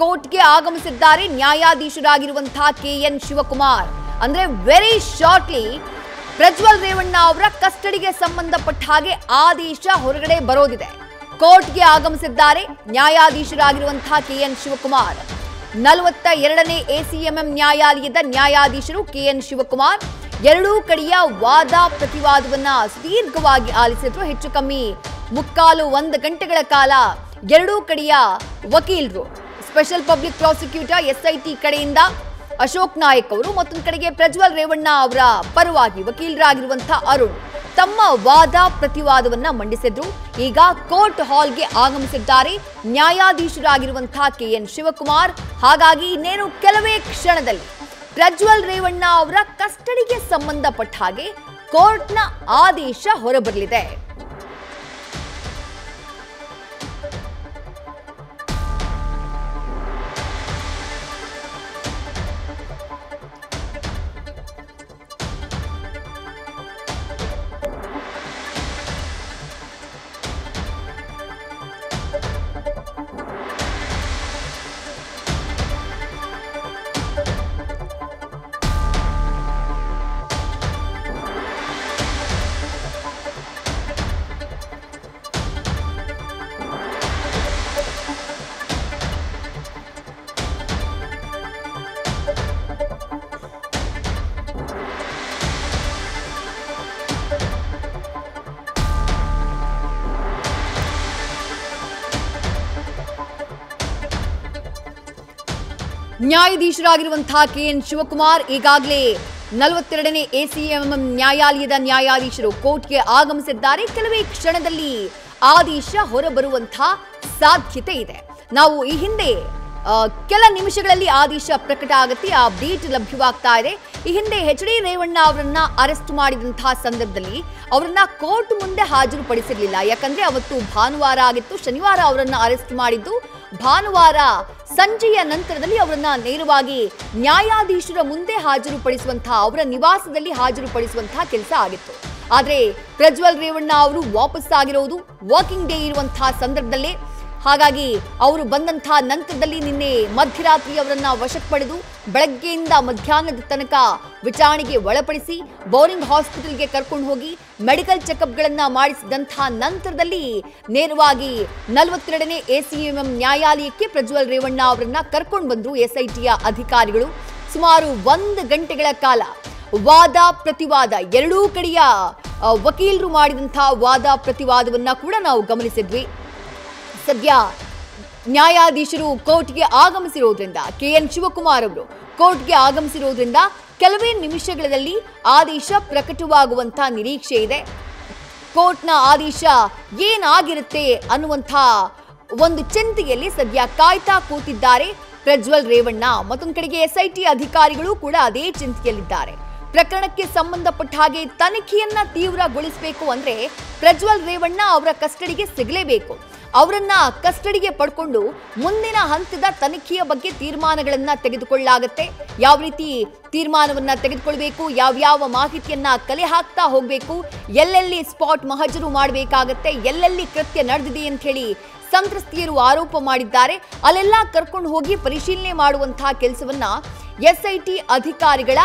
ಕೋರ್ಟ್ಗೆ ಆಗಮಿಸಿದ್ದಾರೆ ನ್ಯಾಯಾಧೀಶರಾಗಿರುವಂತಹ ಕೆ ಎನ್ ಶಿವಕುಮಾರ್. ಅಂದ್ರೆ ವೆರಿ ಶಾರ್ಟ್ಲಿ ಪ್ರಜ್ವಲ್ ರೇವಣ್ಣ ಅವರ ಕಸ್ಟಡಿಗೆ ಸಂಬಂಧಪಟ್ಟ ಹಾಗೆ ಆದೇಶ ಹೊರಗಡೆ ಬರೋದಿದೆ. ಕೋರ್ಟ್ಗೆ ಆಗಮಿಸಿದ್ದಾರೆ ನ್ಯಾಯಾಧೀಶರಾಗಿರುವಂತಹ ಕೆ ಎನ್ ಶಿವಕುಮಾರ್ ನಲವತ್ತ ಎರಡನೇ ಎಸಿಎಂಎಂ ನ್ಯಾಯಾಲಯದ ನ್ಯಾಯಾಧೀಶರು ಕೆ ಎನ್ ಶಿವಕುಮಾರ್. ಎರಡೂ ಕಡೆಯ ವಾದ ಪ್ರತಿವಾದವನ್ನ ಸುದೀರ್ಘವಾಗಿ ಆಲಿಸಿದ್ರು, ಹೆಚ್ಚು ಕಮ್ಮಿ ಮುಕ್ಕಾಲು ಒಂದು ಗಂಟೆಗಳ ಕಾಲ ಎರಡೂ ಕಡೆಯ ವಕೀಲರು. ಸ್ಪೆಷಲ್ ಪಬ್ಲಿಕ್ ಪ್ರಾಸಿಕ್ಯೂಟರ್ ಎಸ್ಐಟಿ ಕಡೆಯಿಂದ ಅಶೋಕ್ ನಾಯಕ್ ಅವರು ಮತ್ತೊಂದು ಕಡೆಗೆ ಪ್ರಜ್ವಲ್ ರೇವಣ್ಣ ಅವರ ಪರವಾಗಿ ವಕೀಲರಾಗಿರುವಂತಹ ಅರುಣ್ ತಮ್ಮ ವಾದ ಪ್ರತಿವಾದವನ್ನ ಮಂಡಿಸಿದ್ರು. ಈಗ ಕೋರ್ಟ್ ಹಾಲ್ಗೆ ಆಗಮಿಸಿದ್ದಾರೆ. ನ್ಯಾಯಾಧೀಶರಾಗಿರುವಂತಹ ಕೆ ಎನ್ ಶಿವಕುಮಾರ್. ಹಾಗಾಗಿ ಇನ್ನೇನು ಕೆಲವೇ ಕ್ಷಣದಲ್ಲಿ ಪ್ರಜ್ವಲ್ ರೇವಣ್ಣ ಅವರ ಕಸ್ಟಡಿಗೆ ಸಂಬಂಧಪಟ್ಟ ಹಾಗೆ ಕೋರ್ಟ್ನ ಆದೇಶ ಹೊರಬರಲಿದೆ. ನ್ಯಾಯಾಧೀಶರಾಗಿರುವಂತಹ ಕೆ ಎನ್ ಶಿವಕುಮಾರ್ ಈಗಾಗಲೇ ನಲವತ್ತೆರಡನೇ ಎಸಿಎಂಎಂ ನ್ಯಾಯಾಲಯದ ನ್ಯಾಯಾಧೀಶರು ಕೋರ್ಟ್ಗೆ ಆಗಮಿಸಿದ್ದಾರೆ. ಕೆಲವೇ ಕ್ಷಣದಲ್ಲಿ ಆದೇಶ ಹೊರಬರುವಂತಹ ಸಾಧ್ಯತೆ ಇದೆ. ನಾವು ಈ ಹಿಂದೆ ಕೆಲ ನಿಮಿಷಗಳಲ್ಲಿ ಆದೇಶ ಪ್ರಕಟ ಆಗುತ್ತೆ, ಆ ಅಪ್ಡೇಟ್ ಲಭ್ಯವಾಗ್ತಾ ಇದೆ. ಈ ಹಿಂದೆ ಎಚ್ ಡಿ ರೇವಣ್ಣ ಅವರನ್ನ ಅರೆಸ್ಟ್ ಮಾಡಿದಂತಹ ಸಂದರ್ಭದಲ್ಲಿ ಅವರನ್ನ ಕೋರ್ಟ್ ಮುಂದೆ ಹಾಜರುಪಡಿಸಿರಲಿಲ್ಲ. ಯಾಕಂದ್ರೆ ಅವತ್ತು ಭಾನುವಾರ ಆಗಿತ್ತು, ಶನಿವಾರ ಅವರನ್ನ ಅರೆಸ್ಟ್ ಮಾಡಿದ್ದು. ಭಾನುವಾರ ಸಂಜೆಯ ನಂತರದಲ್ಲಿ ಅವರನ್ನ ನೇರವಾಗಿ ನ್ಯಾಯಾಧೀಶರ ಮುಂದೆ ಹಾಜರುಪಡಿಸುವಂತಹ, ಅವರ ನಿವಾಸದಲ್ಲಿ ಹಾಜರುಪಡಿಸುವಂತಹ ಕೆಲಸ ಆಗಿತ್ತು. ಆದರೆ ಪ್ರಜ್ವಲ್ ರೇವಣ್ಣ ಅವರು ವಾಪಸ್ ಆಗಿರೋದು ವರ್ಕಿಂಗ್ ಡೇ ಇರುವಂತಹ ಸಂದರ್ಭದಲ್ಲೇ ಹಾಗಾಗಿ ಅವರು ಬಂದಂತಹ ನಂತರದಲ್ಲಿ ನಿನ್ನೆ ಮಧ್ಯರಾತ್ರಿ ಅವರನ್ನ ವಶಕ್ಕೆ ಪಡೆದು ಬೆಳಗ್ಗೆಯಿಂದ ಮಧ್ಯಾಹ್ನದ ತನಕ ವಿಚಾರಣೆಗೆ ಒಳಪಡಿಸಿ ಬೌರಿಂಗ್ ಹಾಸ್ಪಿಟಲ್ಗೆ ಕರ್ಕೊಂಡು ಹೋಗಿ ಮೆಡಿಕಲ್ ಚೆಕಪ್ಗಳನ್ನ ಮಾಡಿಸಿದಂತಹ ನಂತರದಲ್ಲಿ ನೇರವಾಗಿ ನಲವತ್ತೆರಡನೇ ಎಸಿಎಂಎಂ ನ್ಯಾಯಾಲಯಕ್ಕೆ ಪ್ರಜ್ವಲ್ ರೇವಣ್ಣ ಅವರನ್ನ ಕರ್ಕೊಂಡು ಬಂದರು ಎಸ್ಐಟಿಯ ಅಧಿಕಾರಿಗಳು. ಸುಮಾರು ಒಂದು ಗಂಟೆಗಳ ಕಾಲ ವಾದ ಪ್ರತಿವಾದ ಎರಡೂ ಕಡೆಯ ವಕೀಲರು ಮಾಡಿದಂತಹ ವಾದ ಪ್ರತಿವಾದವನ್ನ ಕೂಡ ನಾವು ಗಮನಿಸಿದ್ವಿ. ಸದ್ಯ ನ್ಯಾಯಾಧೀಶರು ಕೋರ್ಟ್ಗೆ ಆಗಮಿಸಿರೋದ್ರಿಂದ ಕೆ ಎನ್ ಶಿವಕುಮಾರ್ ಅವರು ಕೋರ್ಟ್ಗೆ ಆಗಮಿಸಿರೋದ್ರಿಂದ ಕೆಲವೇ ನಿಮಿಷಗಳಲ್ಲಿ ಆದೇಶ ಪ್ರಕಟವಾಗುವಂತ ನಿರೀಕ್ಷೆ ಇದೆ. ಕೋರ್ಟ್ನ ಆದೇಶ ಏನಾಗಿರುತ್ತೆ ಅನ್ನುವಂಥ ಒಂದು ಚಿಂತೆಯಲ್ಲಿ ಸದ್ಯ ಕಾಯ್ತಾ ಕೂತಿದ್ದಾರೆ ಪ್ರಜ್ವಲ್ ರೇವಣ್ಣ. ಮತ್ತೊಂದು ಕಡೆಗೆ ಎಸ್ಐಟಿ ಅಧಿಕಾರಿಗಳು ಕೂಡ ಅದೇ ಚಿಂತೆಯಲ್ಲಿದ್ದಾರೆ. ಪ್ರಕರಣಕ್ಕೆ ಸಂಬಂಧಪಟ್ಟ ಹಾಗೆ ತನಿಖೆಯನ್ನ ತೀವ್ರಗೊಳಿಸಬೇಕು ಅಂದ್ರೆ ಪ್ರಜ್ವಲ್ ರೇವಣ್ಣ ಅವರ ಕಸ್ಟಡಿಗೆ ಸಿಗಲೇಬೇಕು. ಅವರನ್ನ ಕಸ್ಟಡಿಗೆ ಪಡ್ಕೊಂಡು ಮುಂದಿನ ಹಂತದ ತನಿಖೆಯ ಬಗ್ಗೆ ತೀರ್ಮಾನಗಳನ್ನ ತೆಗೆದುಕೊಳ್ಳಲಾಗತ್ತೆ ಯಾವ ರೀತಿ ತೀರ್ಮಾನವನ್ನ ತೆಗೆದುಕೊಳ್ಬೇಕು ಯಾವ್ಯಾವ ಮಾಹಿತಿಯನ್ನ ಕಲೆ ಹಾಕ್ತಾ ಹೋಗ್ಬೇಕು, ಎಲ್ಲೆಲ್ಲಿ ಸ್ಪಾಟ್ ಮಹಜರು ಮಾಡಬೇಕಾಗತ್ತೆ, ಎಲ್ಲೆಲ್ಲಿ ಕೃತ್ಯ ನಡೆದಿದೆ ಅಂತ ಹೇಳಿ ಸಂತ್ರಸ್ತೆಯರು ಆರೋಪ ಮಾಡಿದ್ದಾರೆ. ಅಲ್ಲೆಲ್ಲ ಕರ್ಕೊಂಡು ಹೋಗಿ ಪರಿಶೀಲನೆ ಮಾಡುವಂತಹ ಕೆಲಸವನ್ನ ಎಸ್ಐಟಿ ಅಧಿಕಾರಿಗಳ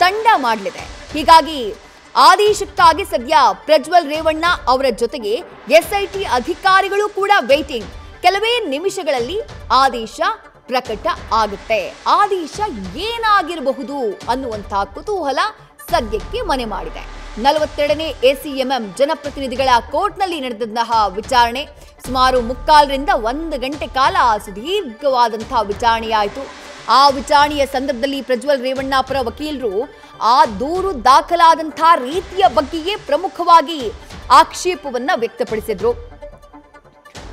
ತಂಡ ಮಾಡಲಿದೆ. ಹೀಗಾಗಿ ಆದೇಶಕ್ಕಾಗಿ ಸದ್ಯ ಪ್ರಜ್ವಲ್ ರೇವಣ್ಣ ಅವರ ಜೊತೆಗೆ ಎಸ್ಐಟಿ ಅಧಿಕಾರಿಗಳು ಕೂಡ ವೇಟಿಂಗ್ ಕೆಲವೇ ನಿಮಿಷಗಳಲ್ಲಿ ಆದೇಶ ಪ್ರಕಟ ಆಗುತ್ತೆ. ಆದೇಶ ಏನಾಗಿರಬಹುದು ಅನ್ನುವಂಥ ಕುತೂಹಲ ಸದ್ಯಕ್ಕೆ ಮನೆ ಮಾಡಿದೆ. ನಲವತ್ತೆರಡನೇ ಎಸಿಎಂಎಂ ಜನಪ್ರತಿನಿಧಿಗಳ ಕೋರ್ಟ್ನಲ್ಲಿ ನಡೆದಂತಹ ವಿಚಾರಣೆ ಸುಮಾರು ಮುಕ್ಕಾಲರಿಂದ ಒಂದು ಗಂಟೆ ಕಾಲ ಸುದೀರ್ಘವಾದಂತಹ ವಿಚಾರಣೆಯಾಯಿತು. ಆ ವಿಚಾರಣೆಯ ಸಂದರ್ಭದಲ್ಲಿ ಪ್ರಜ್ವಲ್ ರೇವಣ್ಣಾಪುರ ಪರ ವಕೀಲರು, ಆ ದೂರು ದಾಖಲಾದಂತಹ ರೀತಿಯ ಬಗ್ಗೆಯೇ ಪ್ರಮುಖವಾಗಿ ಆಕ್ಷೇಪವನ್ನ ವ್ಯಕ್ತಪಡಿಸಿದ್ರು.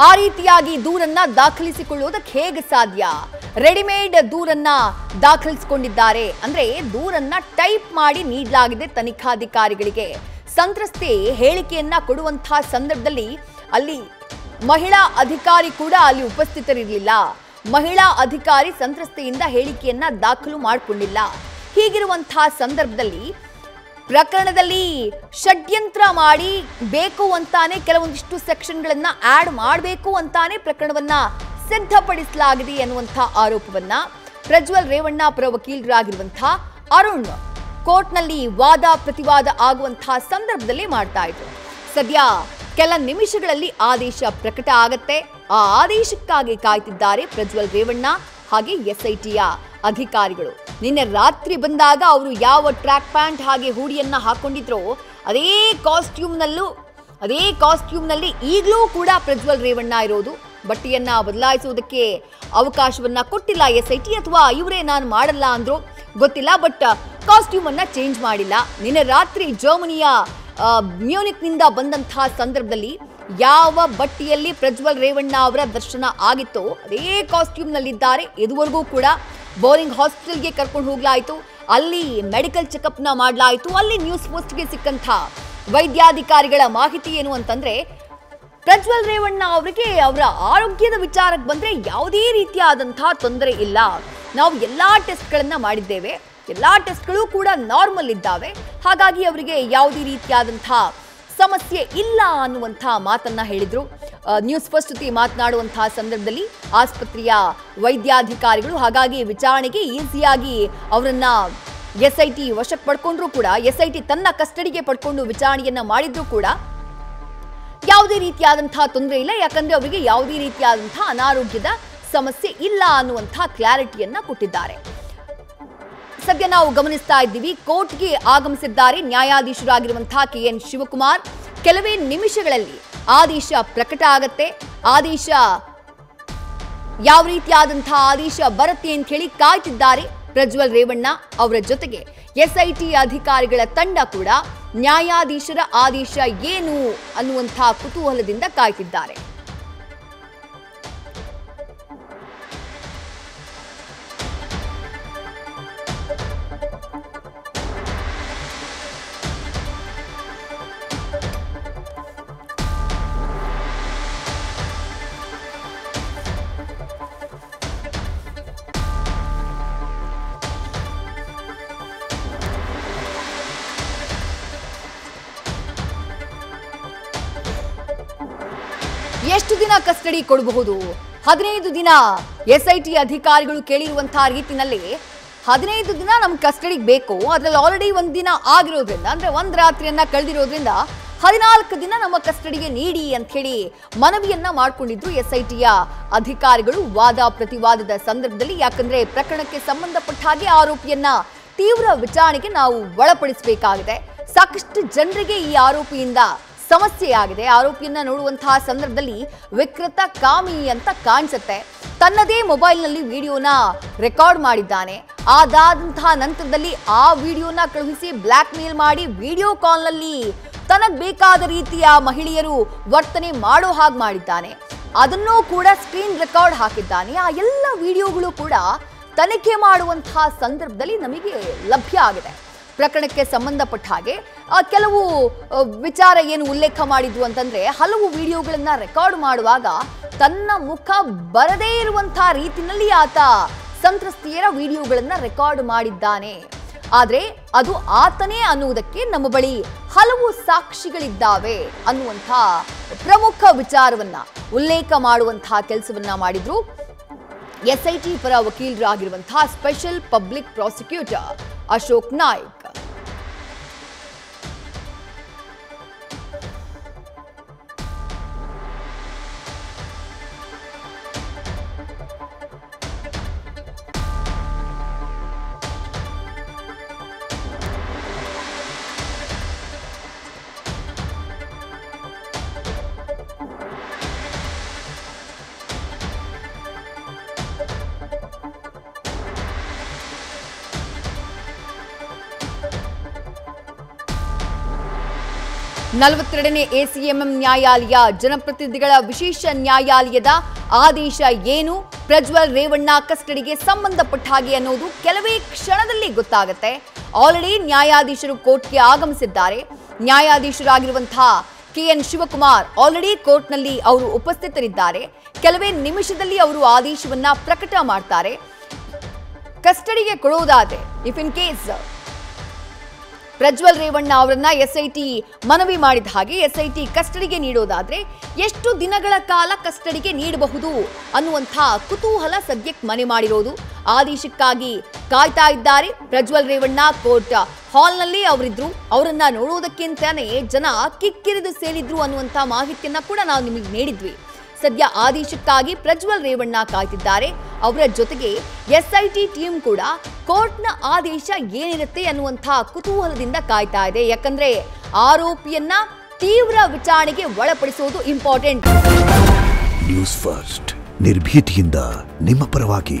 ಆ ರೀತಿಯಾಗಿ ದೂರನ್ನ ದಾಖಲಿಸಿಕೊಳ್ಳುವುದಕ್ಕೆ ಹೇಗೆ ಸಾಧ್ಯ? ರೆಡಿಮೇಡ್ ದೂರನ್ನ ದಾಖಲಿಸಿಕೊಂಡಿದ್ದಾರೆ. ಅಂದ್ರೆ ದೂರನ್ನ ಟೈಪ್ ಮಾಡಿ ನೀಡಲಾಗಿದೆ ತನಿಖಾಧಿಕಾರಿಗಳಿಗೆ. ಸಂತ್ರಸ್ತೆ ಹೇಳಿಕೆಯನ್ನ ಕೊಡುವಂತಹ ಸಂದರ್ಭದಲ್ಲಿ ಅಲ್ಲಿ ಮಹಿಳಾ ಅಧಿಕಾರಿ ಕೂಡ ಅಲ್ಲಿ ಉಪಸ್ಥಿತರಿರಲಿಲ್ಲ. ಮಹಿಳಾ ಅಧಿಕಾರಿ ಸಂತ್ರಸ್ತೆಯಿಂದ ಹೇಳಿಕೆಯನ್ನ ದಾಖಲು ಮಾಡಿಕೊಂಡಿಲ್ಲ. ಹೀಗಿರುವಂತಹ ಸಂದರ್ಭದಲ್ಲಿ ಪ್ರಕರಣದಲ್ಲಿ ಷಡ್ಯಂತ್ರ ಮಾಡಿ ಬೇಕು ಅಂತಾನೆ ಕೆಲವೊಂದಿಷ್ಟು ಸೆಕ್ಷನ್ಗಳನ್ನ ಆಡ್ ಮಾಡಬೇಕು ಅಂತಾನೆ ಪ್ರಕರಣವನ್ನ ಸಿದ್ಧಪಡಿಸಲಾಗಿದೆ ಎನ್ನುವಂಥ ಆರೋಪವನ್ನ ಪ್ರಜ್ವಲ್ ರೇವಣ್ಣ ಪರ ವಕೀಲರಾಗಿರುವಂತಹ ಅರುಣ್ ಕೋರ್ಟ್ನಲ್ಲಿ ವಾದ ಪ್ರತಿವಾದ ಆಗುವಂತಹ ಸಂದರ್ಭದಲ್ಲಿ ಮಾಡ್ತಾ ಇದ್ರು. ಸದ್ಯ ಕೆಲ ನಿಮಿಷಗಳಲ್ಲಿ ಆದೇಶ ಪ್ರಕಟ ಆಗತ್ತೆ. ಆ ಆದೇಶಕ್ಕಾಗಿ ಕಾಯ್ತಿದ್ದಾರೆ ಪ್ರಜ್ವಲ್ ರೇವಣ್ಣ ಹಾಗೆ ಎಸ್ಐಟಿಯ ಅಧಿಕಾರಿಗಳು. ನಿನ್ನೆ ರಾತ್ರಿ ಬಂದಾಗ ಅವರು ಯಾವ ಟ್ರ್ಯಾಕ್ ಪ್ಯಾಂಟ್ ಹಾಗೆ ಹೂಡಿಯನ್ನು ಹಾಕೊಂಡಿದ್ರೋ ಅದೇ ಕಾಸ್ಟ್ಯೂಮ್ನಲ್ಲೂ, ಅದೇ ಕಾಸ್ಟ್ಯೂಮ್ನಲ್ಲಿ ಈಗಲೂ ಕೂಡ ಪ್ರಜ್ವಲ್ ರೇವಣ್ಣ ಇರೋದು. ಬಟ್ಟೆಯನ್ನು ಬದಲಾಯಿಸುವುದಕ್ಕೆ ಅವಕಾಶವನ್ನ ಕೊಟ್ಟಿಲ್ಲ ಎಸ್ ಐ ಟಿ ಅಥವಾ ಇವರೇ ನಾನು ಮಾಡಲ್ಲ ಅಂದ್ರು ಗೊತ್ತಿಲ್ಲ, ಬಟ್ ಕಾಸ್ಟ್ಯೂಮನ್ನು ಚೇಂಜ್ ಮಾಡಿಲ್ಲ. ನಿನ್ನೆ ರಾತ್ರಿ ಜರ್ಮನಿಯ ಮ್ಯೂನಿಕ್ನಿಂದ ಬಂದಂತಹ ಸಂದರ್ಭದಲ್ಲಿ ಯಾವ ಬಟ್ಟೆಯಲ್ಲಿ ಪ್ರಜ್ವಲ್ ರೇವಣ್ಣ ಅವರ ದರ್ಶನ ಆಗಿತ್ತೋ ಅದೇ ಕಾಸ್ಟ್ಯೂಮ್ನಲ್ಲಿದ್ದಾರೆ. ಇದುವರೆಗೂ ಕೂಡ ಬೋರಿಂಗ್ ಹಾಸ್ಪಿಟಲ್ಗೆ ಕರ್ಕೊಂಡು ಹೋಗ್ಲಾಯ್ತು. ಅಲ್ಲಿ ಮೆಡಿಕಲ್ ಚೆಕಪ್ನ ಮಾಡಲಾಯಿತು. ಅಲ್ಲಿ ನ್ಯೂಸ್ ಪೋಸ್ಟ್ಗೆ ಸಿಕ್ಕಂಥ ವೈದ್ಯಾಧಿಕಾರಿಗಳ ಮಾಹಿತಿ ಏನು ಅಂತಂದ್ರೆ, ಪ್ರಜ್ವಲ್ ರೇವಣ್ಣ ಅವರಿಗೆ ಅವರ ಆರೋಗ್ಯದ ವಿಚಾರಕ್ಕೆ ಬಂದ್ರೆ ಯಾವುದೇ ರೀತಿಯಾದಂತಹ ತೊಂದರೆ ಇಲ್ಲ. ನಾವು ಎಲ್ಲಾ ಟೆಸ್ಟ್ಗಳನ್ನು ಮಾಡಿದ್ದೇವೆ. ಎಲ್ಲಾ ಟೆಸ್ಟ್ಗಳು ಕೂಡ ನಾರ್ಮಲ್ ಇದ್ದಾವೆ. ಹಾಗಾಗಿ ಅವರಿಗೆ ಯಾವುದೇ ರೀತಿಯಾದಂತಹ ಸಮಸ್ಯೆ ಇಲ್ಲ ಅನ್ನುವಂಥ ಮಾತನ್ನ ಹೇಳಿದ್ರು. ನ್ಯೂಸ್ ಫಸ್ಟ್ ಜೊತೆ ಮಾತನಾಡುವಂತಹ ಸಂದರ್ಭದಲ್ಲಿ ಆಸ್ಪತ್ರೆಯ ವೈದ್ಯಾಧಿಕಾರಿಗಳು ಹಾಗಾಗಿ ವಿಚಾರಣೆಗೆ ಈಸಿಯಾಗಿ ಅವರನ್ನ ಎಸ್ ಐ ಟಿ ವಶಕ್ಕೆ ಪಡ್ಕೊಂಡ್ರು ಕೂಡ, ಎಸ್ ಐ ಟಿ ತನ್ನ ಕಸ್ಟಡಿಗೆ ಪಡ್ಕೊಂಡು ವಿಚಾರಣೆಯನ್ನ ಮಾಡಿದ್ರು ಕೂಡ ಯಾವುದೇ ರೀತಿಯಾದಂತಹ ತೊಂದರೆ ಇಲ್ಲ. ಯಾಕಂದ್ರೆ ಅವರಿಗೆ ಯಾವುದೇ ರೀತಿಯಾದಂತಹ ಅನಾರೋಗ್ಯದ ಸಮಸ್ಯೆ ಇಲ್ಲ ಅನ್ನುವಂತಹ ಕ್ಲಾರಿಟಿಯನ್ನ ಕೊಟ್ಟಿದ್ದಾರೆ. ಸದ್ಯ ನಾವು ಗಮನಿಸ್ತಾ ಇದ್ದೀವಿ. ಕೋರ್ಟ್ಗೆ ಆಗಮಿಸಿದ್ದಾರೆ ನ್ಯಾಯಾಧೀಶರಾಗಿರುವಂತಹ ಕೆ ಎನ್ ಶಿವಕುಮಾರ್. ಕೆಲವೇ ನಿಮಿಷಗಳಲ್ಲಿ ಆದೇಶ ಪ್ರಕಟ ಆಗತ್ತೆ. ಆದೇಶ ಯಾವ ರೀತಿಯಾದಂತಹ ಆದೇಶ ಬರುತ್ತೆ ಅಂತ ಹೇಳಿ ಕಾಯ್ತಿದ್ದಾರೆ ಪ್ರಜ್ವಲ್ ರೇವಣ್ಣ ಅವರ ಜೊತೆಗೆ. ಎಸ್ಐಟಿ ಅಧಿಕಾರಿಗಳ ತಂಡ ಕೂಡ ನ್ಯಾಯಾಧೀಶರ ಆದೇಶ ಏನು ಅನ್ನುವಂತಹ ಕುತೂಹಲದಿಂದ ಕಾಯ್ತಿದ್ದಾರೆ. ಎಷ್ಟು ದಿನ ಕಸ್ಟಡಿ ಕೊಡಬಹುದು? ಹದಿನೈದು ದಿನ ಎಸ್ಐಟಿ ಅಧಿಕಾರಿಗಳು ಕೇಳಿರುವಂತಹ ರೀತಿನಲ್ಲಿ ಹದಿನೈದು ದಿನ ನಮ್ ಕಸ್ಟಡಿಗೆ ಬೇಕು. ಅದ್ರಲ್ಲಿ ಆಲ್ರೆಡಿ ಒಂದ್ ದಿನ ಆಗಿರೋದ್ರಿಂದ, ಅಂದ್ರೆ ಒಂದ್ ರಾತ್ರಿಯನ್ನ ಕಳೆದಿರೋದ್ರಿಂದ ಹದಿನಾಲ್ಕು ದಿನ ನಮ್ಮ ಕಸ್ಟಡಿಗೆ ನೀಡಿ ಅಂತ ಹೇಳಿ ಮನವಿಯನ್ನ ಮಾಡಿಕೊಂಡಿದ್ರು ಎಸ್ ಐ ಟಿಯ ಅಧಿಕಾರಿಗಳು. ವಾದ ಪ್ರತಿವಾದದ ಸಂದರ್ಭದಲ್ಲಿ ಯಾಕಂದ್ರೆ ಪ್ರಕರಣಕ್ಕೆ ಸಂಬಂಧಪಟ್ಟ ಹಾಗೆ ಆರೋಪಿಯನ್ನ ತೀವ್ರ ವಿಚಾರಣೆಗೆ ನಾವು ಒಳಪಡಿಸಬೇಕಾಗಿದೆ. ಸಾಕಷ್ಟು ಜನರಿಗೆ ಈ ಆರೋಪಿಯಿಂದ ಸಮಸ್ಯೆಯಾಗಿದೆ. ಆರೋಪಿಯನ್ನ ನೋಡುವಂತಹ ಸಂದರ್ಭದಲ್ಲಿ ವಿಕೃತ ಕಾಮಿ ಅಂತ ಕಾಣಿಸುತ್ತೆ. ತನ್ನದೇ ಮೊಬೈಲ್ನಲ್ಲಿ ವಿಡಿಯೋನ ರೆಕಾರ್ಡ್ ಮಾಡಿದ್ದಾನೆ. ಅದಾದಂತಹ ನಂತರದಲ್ಲಿ ಆ ವಿಡಿಯೋನ ಕಳುಹಿಸಿ ಬ್ಲ್ಯಾಕ್ ಮೇಲ್ ಮಾಡಿ ವಿಡಿಯೋ ಕಾಲ್ನಲ್ಲಿ ತನಗ್ ಬೇಕಾದ ರೀತಿಯ ಮಹಿಳೆಯರು ವರ್ತನೆ ಮಾಡೋ ಹಾಗೆ ಮಾಡಿದ್ದಾನೆ. ಅದನ್ನೂ ಕೂಡ ಸ್ಕ್ರೀನ್ ರೆಕಾರ್ಡ್ ಹಾಕಿದ್ದಾನೆ. ಆ ಎಲ್ಲ ವಿಡಿಯೋಗಳು ಕೂಡ ತನಿಖೆ ಮಾಡುವಂತಹ ಸಂದರ್ಭದಲ್ಲಿ ನಮಗೆ ಲಭ್ಯ ಆಗಿದೆ. ಪ್ರಕರಣಕ್ಕೆ ಸಂಬಂಧಪಟ್ಟ ಹಾಗೆ ಕೆಲವು ವಿಚಾರ ಏನು ಉಲ್ಲೇಖ ಮಾಡಿದ್ವು ಅಂತಂದ್ರೆ, ಹಲವು ವಿಡಿಯೋಗಳನ್ನ ರೆಕಾರ್ಡ್ ಮಾಡುವಾಗ ತನ್ನ ಮುಖ ಬರದೇ ಇರುವಂತಹ ರೀತಿನಲ್ಲಿ ಆತ ಸಂತ್ರಸ್ತಿಯರ ವಿಡಿಯೋಗಳನ್ನ ರೆಕಾರ್ಡ್ ಮಾಡಿದ್ದಾನೆ. ಆದ್ರೆ ಅದು ಆತನೇ ಅನ್ನುವುದಕ್ಕೆ ನಮ್ಮ ಬಳಿ ಹಲವು ಸಾಕ್ಷಿಗಳಿದ್ದಾವೆ ಅನ್ನುವಂಥ ಪ್ರಮುಖ ವಿಚಾರವನ್ನ, ಉಲ್ಲೇಖ ಮಾಡುವಂತಹ ಕೆಲಸವನ್ನ ಮಾಡಿದ್ರು ಎಸ್ಐಟಿ ಪರ ವಕೀಲರಾಗಿರುವಂತಹ special public prosecutor Ashok Naik. ನಲವತ್ತೆರಡನೇ ಎಸಿಎಂಎಂ ನ್ಯಾಯಾಲಯ ಜನಪ್ರತಿನಿಧಿಗಳ ವಿಶೇಷ ನ್ಯಾಯಾಲಯದ ಆದೇಶ ಏನು? ಪ್ರಜ್ವಲ್ ರೇವಣ್ಣ ಕಸ್ಟಡಿಗೆ ಸಂಬಂಧಪಟ್ಟ ಹಾಗೆ ಅನ್ನೋದು ಕೆಲವೇ ಕ್ಷಣದಲ್ಲಿ ಗೊತ್ತಾಗುತ್ತೆ. ಆಲ್ರೆಡಿ ನ್ಯಾಯಾಧೀಶರು ಕೋರ್ಟ್ಗೆ ಆಗಮಿಸಿದ್ದಾರೆ. ನ್ಯಾಯಾಧೀಶರಾಗಿರುವಂತಹ ಕೆ ಎನ್ ಶಿವಕುಮಾರ್ ಆಲ್ರೆಡಿ ಕೋರ್ಟ್ನಲ್ಲಿ ಅವರು ಉಪಸ್ಥಿತರಿದ್ದಾರೆ. ಕೆಲವೇ ನಿಮಿಷದಲ್ಲಿ ಅವರು ಆದೇಶವನ್ನ ಪ್ರಕಟ ಮಾಡ್ತಾರೆ. ಕಸ್ಟಡಿಗೆ ಕೊಡುವುದಾದ್ರೆ if in case Prajwal Revanna ಅವರನ್ನ ಎಸ್ಐಟಿ ಮನವಿ ಮಾಡಿದ ಹಾಗೆ ಎಸ್ಐಟಿ ಕಸ್ಟಡಿಗೆ ನೀಡೋದಾದ್ರೆ ಎಷ್ಟು ದಿನಗಳ ಕಾಲ ಕಸ್ಟಡಿಗೆ ನೀಡಬಹುದು ಅನ್ನುವಂಥ ಕುತೂಹಲ ಸದ್ಯಕ್ಕೆ ಮನೆ ಮಾಡಿರೋದು. ಆದೇಶಕ್ಕಾಗಿ ಕಾಯ್ತಾ ಇದ್ದಾರೆ ಪ್ರಜ್ವಲ್ ರೇವಣ್ಣ ಕೋರ್ಟ್ ಹಾಲ್ನಲ್ಲಿ ಅವರಿದ್ರು. ಅವರನ್ನ ನೋಡೋದಕ್ಕಿಂತಾನೆ ಜನ ಕಿಕ್ಕಿರಿದು ಸೇರಿದ್ರು ಅನ್ನುವಂಥ ಮಾಹಿತಿಯನ್ನ ಕೂಡ ನಾವು ನಿಮಗೆ ನೀಡಿದ್ವಿ. ಸದ್ಯ ಆದೇಶಕ್ಕಾಗಿ ಪ್ರಜ್ವಲ್ ರೇವಣ್ಣ ಕಾಯ್ತಿದ್ದಾರೆ. ಅವರ ಜೊತೆಗೆ ಎಸ್ಐಟಿ ಟೀಮ್ ಕೂಡ ಕೋರ್ಟ್ನ ಆದೇಶ ಏನಿರುತ್ತೆ ಅನ್ನುವಂತಹ ಕುತೂಹಲದಿಂದ ಕಾಯ್ತಾ ಇದೆ. ಯಾಕಂದ್ರೆ ಆರೋಪಿಯನ್ನ ತೀವ್ರ ವಿಚಾರಣೆಗೆ ಒಳಪಡಿಸೋದು ಇಂಪಾರ್ಟೆಂಟ್ ನ್ಯೂಸ್ ಫಸ್ಟ್ ನಿರ್ಭೀತಿಯಿಂದ ನಿಮ್ಮ ಪರವಾಗಿ.